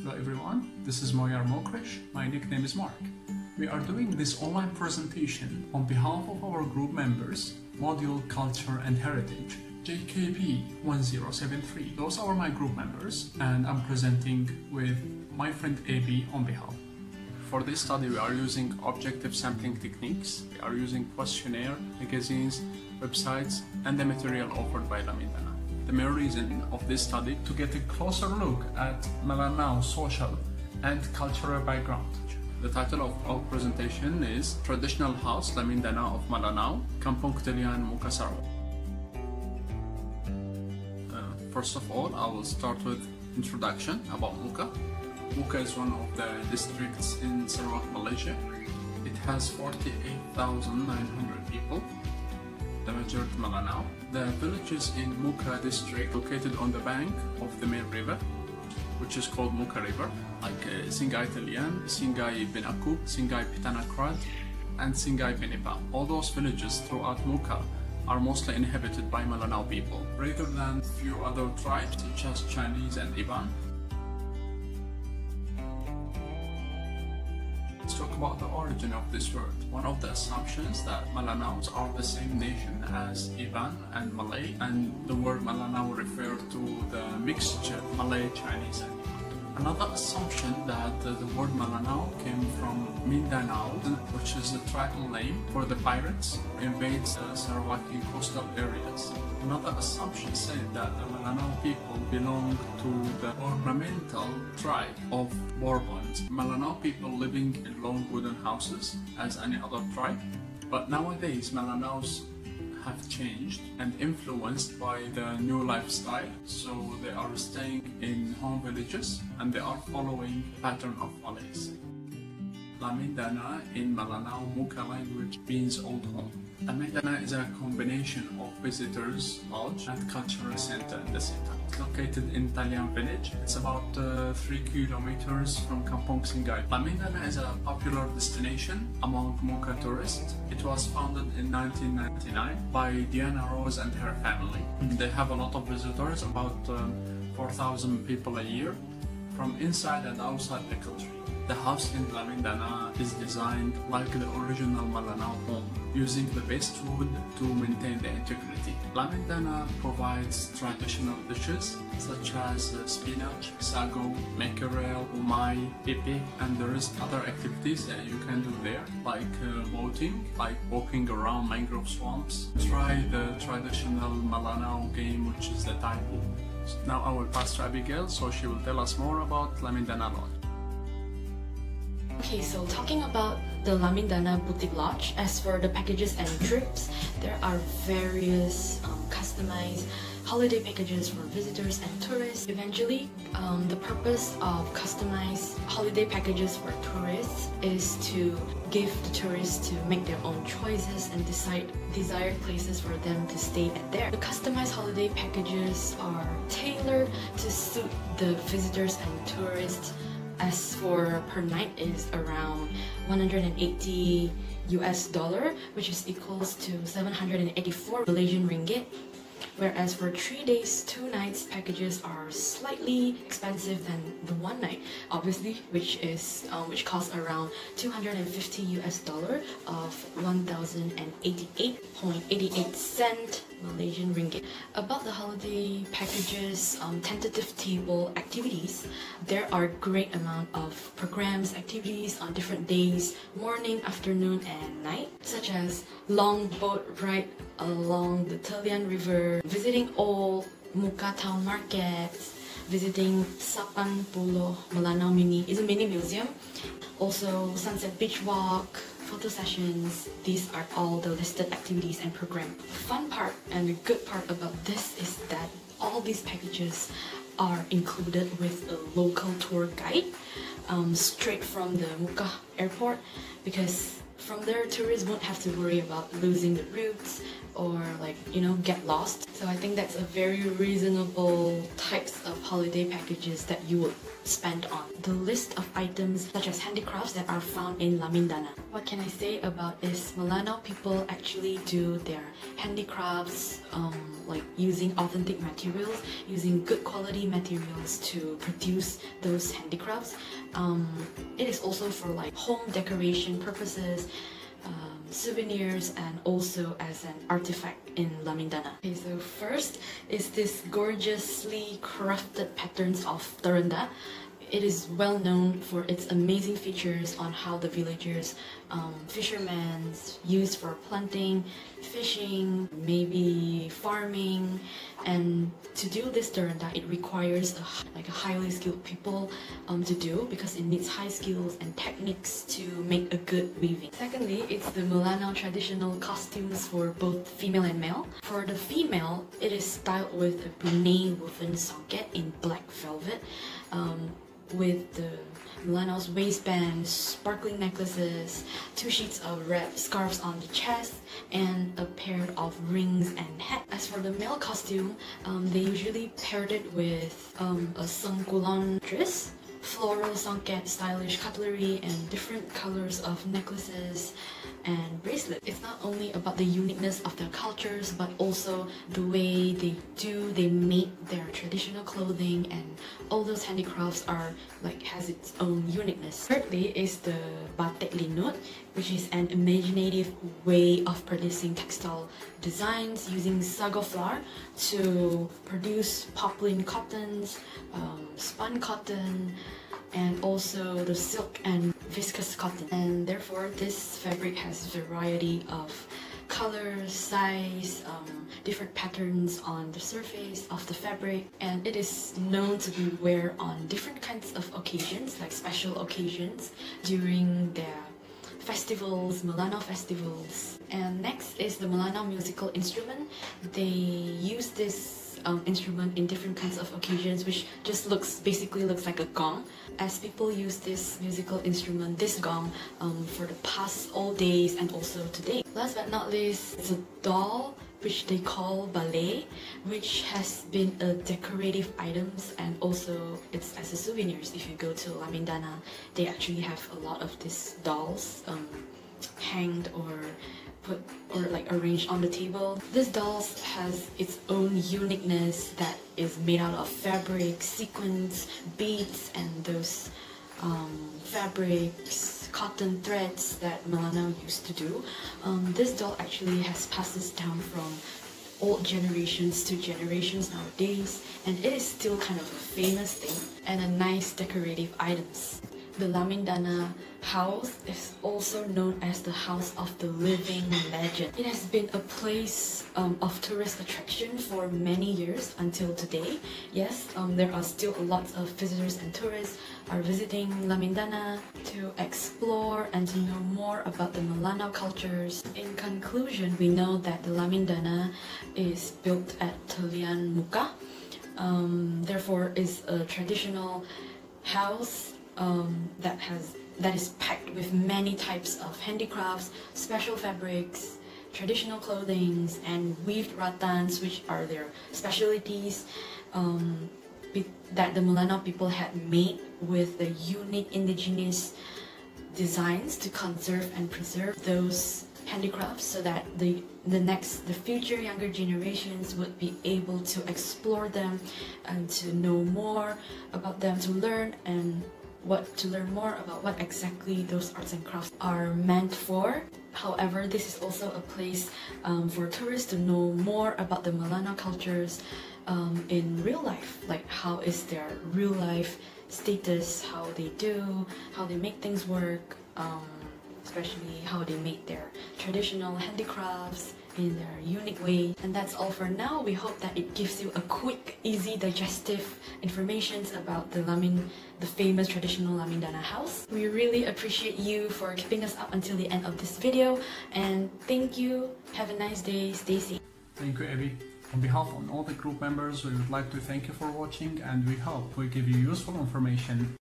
Hello everyone, this is Moyar Mokrish. My nickname is Mark. We are doing this online presentation on behalf of our group members, Module Culture and Heritage, GKP1073. Those are my group members and I'm presenting with my friend AB on behalf. For this study we are using objective sampling techniques. We are using questionnaire, magazines, websites and the material offered by Lamindana. The main reason of this study to get a closer look at Melanau social and cultural background. The title of our presentation is Traditional House Lamindana of Melanau, Kampong Telian Mukasaro. Uh, first of all, I will start with introduction about Mukah. Mukah is one of the districts in Sarawak, Malaysia. It has 48,900 people the majority Melanau. The villages in Mukah district located on the bank of the main river, which is called Mukah River, like uh, Sungai Telian, Sungai Binakub, Sungai Pitanakrad, and Sungai Benipa. All those villages throughout Mukah are mostly inhabited by Melanau people, rather than few other tribes such as Chinese and Iban. Let's talk about the origin of this word. One of the assumptions that Melanaus are the same nation as Iban and Malay, and the word Melanau refer to the mixture Malay, Chinese, and Another assumption that uh, the word Melanau came from Mindanao, which is a tribal name for the pirates who invade the Sarawaki coastal areas. Another assumption said that the Melanau people belong to the ornamental tribe of Bourbons. Melanau people living in long wooden houses as any other tribe. But nowadays, Melanaus have changed and influenced by the new lifestyle. So they are staying in home villages and they are following pattern of Malays. Lamindana in Melanau Mukah language means old home. Lamindana is a combination of visitors lodge and cultural center in the city. It's located in Telian village. It's about uh, 3 kilometers from Kampong Singai. Lamindana is a popular destination among Mukah tourists. It was founded in 1999 by Diana Rose and her family. They have a lot of visitors, about um, 4,000 people a year from inside and outside the country. The house in Lamindana is designed like the original Melanau home, using the best wood to maintain the integrity. Lamindana provides traditional dishes such as spinach, sago, mackerel, umai, pepe, and there is other activities that you can do there, like uh, boating, like walking around mangrove swamps. Try the traditional Melanau game, which is the taipu. Now I will pass to Abigail so she will tell us more about Lamindana Lodge. Okay, so talking about the Lamindana Boutique Lodge, as for the packages and trips, there are various um, customized holiday packages for visitors and tourists. Eventually, um, the purpose of customized holiday packages for tourists is to give the tourists to make their own choices and decide desired places for them to stay at there. The customized holiday packages are tailored to suit the visitors and tourists as for per night is around 180 US dollar, which is equals to 784 Malaysian ringgit. Whereas for three days, two nights packages are slightly expensive than the one night, obviously, which is um, which costs around 250 US dollar of 1,088.88 cent Malaysian ringgit. About the holiday packages, um, tentative table activities, there are great amount of programs, activities on different days, morning, afternoon, and night, such as long boat ride along the Telian River, visiting old Mukah Town markets, visiting Sapan Pulo Melanau Mini is a mini museum. Also, Sunset Beach Walk, photo sessions. These are all the listed activities and program. The fun part and the good part about this is that all these packages are included with a local tour guide um, straight from the Mukah airport because from there tourists won't have to worry about losing the routes or like you know get lost. So I think that's a very reasonable types of holiday packages that you would spend on. The list of items such as handicrafts that are found in Lamindana. What can I say about is Melanau people actually do their handicrafts um, like using authentic materials, using good quality materials to produce those handicrafts. Um, it is also for like home decoration purposes um, souvenirs and also as an artifact in Lamindana. Okay, so first is this gorgeously crafted patterns of Terenda. It is well known for its amazing features on how the villagers, um, fishermen use for planting, fishing, maybe farming, and to do this Terenda, it requires a, like a highly skilled people um, to do because it needs high skills and techniques to make a good weaving. Secondly, it's the Melanau traditional costumes for both female and male. For the female, it is styled with a Brunei woven songket in black velvet. Um, with the Melanau's waistbands, sparkling necklaces, two sheets of red scarves on the chest, and a pair of rings and hat. As for the male costume, um, they usually paired it with um, a Sengkulon dress, floral songket, stylish cutlery, and different colors of necklaces and bracelets. It's not only about the uniqueness of their cultures, but also the way they do, they make their traditional clothing and all those handicrafts are like has its own uniqueness. Thirdly is the batik linut, which is an imaginative way of producing textile designs using sago flour to produce poplin cottons, um, spun cotton, and also the silk and viscous cotton and therefore this fabric has variety of colors, size, um, different patterns on the surface of the fabric and it is known to be wear on different kinds of occasions like special occasions during their festivals, Melanau festivals. And next is the Melanau musical instrument. They use this um, instrument in different kinds of occasions which just looks basically looks like a gong. As people use this musical instrument this gong um, for the past all days and also today. Last but not least it's a doll which they call ballet which has been a decorative items and also it's as a souvenirs. If you go to Lamindana they actually have a lot of these dolls um, hanged or put or like arranged on the table. This doll has its own uniqueness that is made out of fabric, sequins, beads, and those um, fabrics, cotton threads that Melanau used to do. Um, this doll actually has passed this down from old generations to generations nowadays and it is still kind of a famous thing and a nice decorative items. The Lamindana house is also known as the House of the Living Legend. It has been a place um, of tourist attraction for many years until today. Yes, um, there are still lots of visitors and tourists are visiting Lamindana to explore and to know more about the Melanau cultures. In conclusion, we know that the Lamindana is built at Telian Mukah, um, therefore is a traditional house um, that has that is packed with many types of handicrafts, special fabrics, traditional clothings, and weaved rattans, which are their specialties um, that the Melanau people had made with the unique indigenous designs to conserve and preserve those handicrafts so that the the next the future younger generations would be able to explore them and to know more about them to learn and what to learn more about what exactly those arts and crafts are meant for. However, this is also a place um, for tourists to know more about the Melanau cultures um, in real life, like how is their real life status, how they do, how they make things work, um, especially how they make their traditional handicrafts, in their unique way. And that's all for now. We hope that it gives you a quick, easy, digestive information about the Lamin, the famous traditional Lamindana house. We really appreciate you for keeping us up until the end of this video. And thank you. Have a nice day. Stay safe. Thank you, Abby. On behalf of all the group members, we would like to thank you for watching and we hope we give you useful information